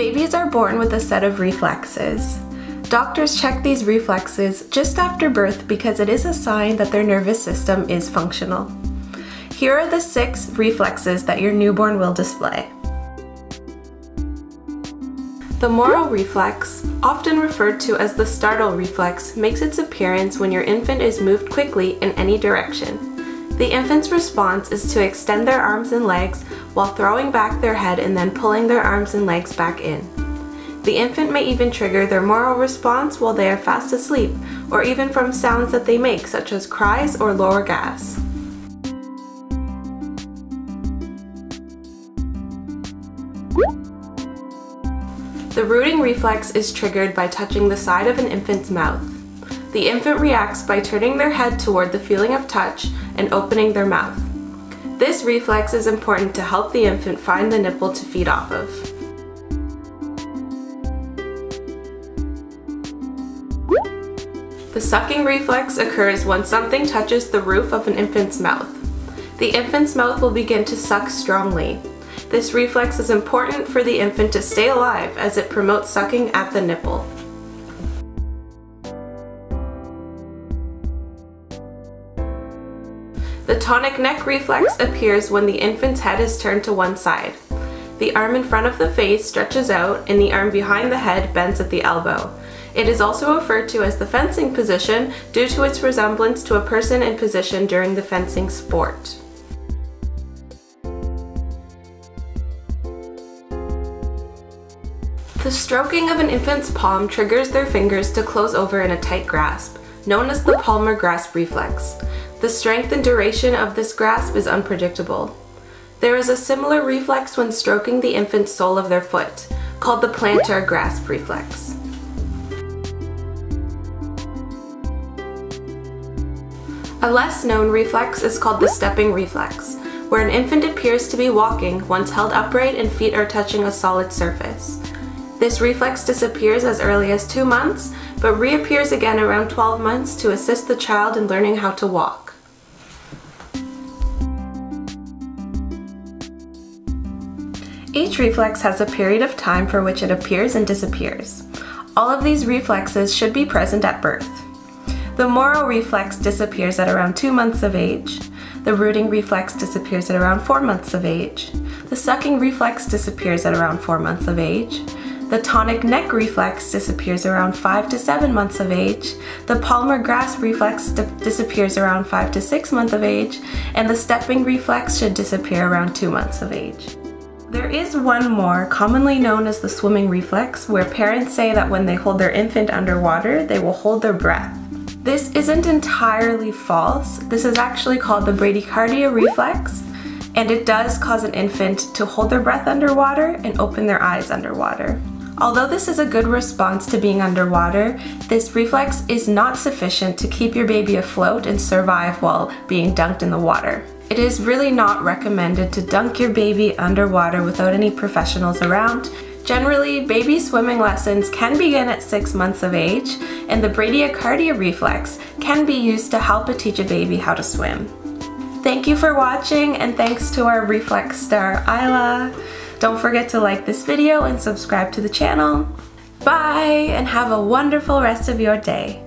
Babies are born with a set of reflexes. Doctors check these reflexes just after birth because it is a sign that their nervous system is functional. Here are the six reflexes that your newborn will display. The Moro reflex, often referred to as the startle reflex, makes its appearance when your infant is moved quickly in any direction. The infant's response is to extend their arms and legs while throwing back their head and then pulling their arms and legs back in. The infant may even trigger their Moro response while they are fast asleep, or even from sounds that they make, such as cries or lower gas. The rooting reflex is triggered by touching the side of an infant's mouth. The infant reacts by turning their head toward the feeling of touch and opening their mouth. This reflex is important to help the infant find the nipple to feed off of. The sucking reflex occurs when something touches the roof of an infant's mouth. The infant's mouth will begin to suck strongly. This reflex is important for the infant to stay alive as it promotes sucking at the nipple. The tonic neck reflex appears when the infant's head is turned to one side. The arm in front of the face stretches out and the arm behind the head bends at the elbow. It is also referred to as the fencing position due to its resemblance to a person in position during the fencing sport. The stroking of an infant's palm triggers their fingers to close over in a tight grasp, known as the palmar grasp reflex. The strength and duration of this grasp is unpredictable. There is a similar reflex when stroking the infant's sole of their foot, called the plantar grasp reflex. A less known reflex is called the stepping reflex, where an infant appears to be walking once held upright and feet are touching a solid surface. This reflex disappears as early as 2 months, but reappears again around 12 months to assist the child in learning how to walk. Each reflex has a period of time for which it appears and disappears. All of these reflexes should be present at birth. The Moro reflex disappears at around 2 months of age. The rooting reflex disappears at around 4 months of age. The sucking reflex disappears at around 4 months of age. The tonic neck reflex disappears around 5 to 7 months of age. The palmar grasp reflex disappears around 5 to 6 months of age. And the stepping reflex should disappear around 2 months of age. There is one more, commonly known as the swimming reflex, where parents say that when they hold their infant underwater, they will hold their breath. This isn't entirely false. This is actually called the bradycardia reflex, and it does cause an infant to hold their breath underwater and open their eyes underwater. Although this is a good response to being underwater, this reflex is not sufficient to keep your baby afloat and survive while being dunked in the water. It is really not recommended to dunk your baby underwater without any professionals around. Generally, baby swimming lessons can begin at 6 months of age, and the bradycardia reflex can be used to help teach a baby how to swim. Thank you for watching, and thanks to our reflex star, Isla. Don't forget to like this video and subscribe to the channel. Bye, and have a wonderful rest of your day.